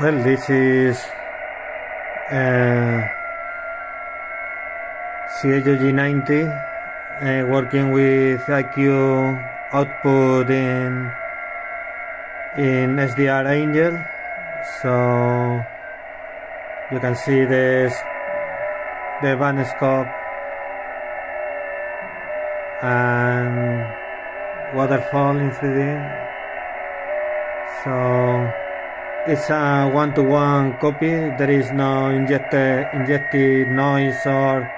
Well, this is uh, Xiegu G90 uh, working with IQ output in in SDRAngel. So you can see this the band scope and waterfall in 3D. So it's a one-to-one copy. There is no injected injected noise or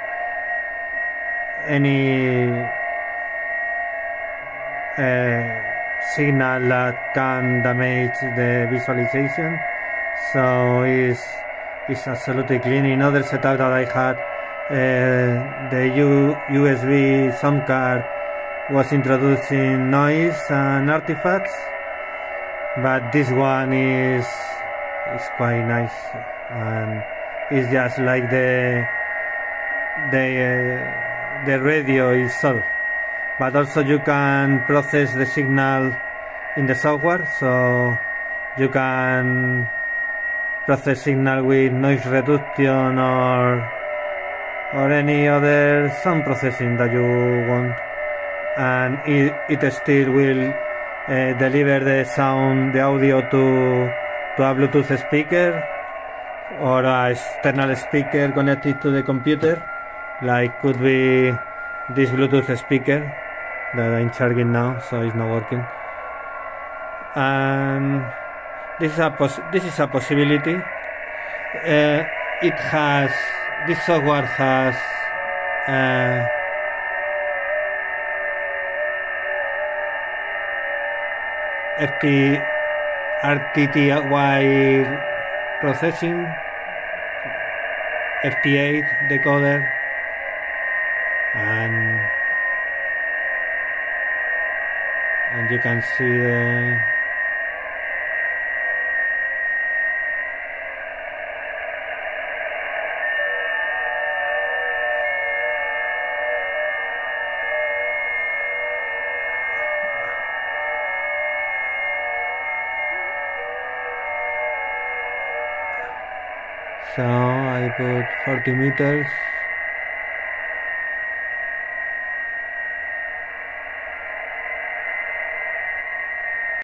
any uh, signal that can damage the visualization. So it's it's absolutely clean. In other setup that I had, uh, the U USB sound card was introducing noise and artifacts but this one is is quite nice and it's just like the the uh, the radio itself. But also you can process the signal in the software so you can process signal with noise reduction or or any other sound processing that you want. And it, it still will uh, deliver the sound, the audio to, to a Bluetooth speaker or a external speaker connected to the computer, like could be this Bluetooth speaker that I'm charging now, so it's not working. And this is a this is a possibility. Uh, it has this software has. Uh, FT RTTY processing, FT8 decoder, and and you can see the so I put 40 meters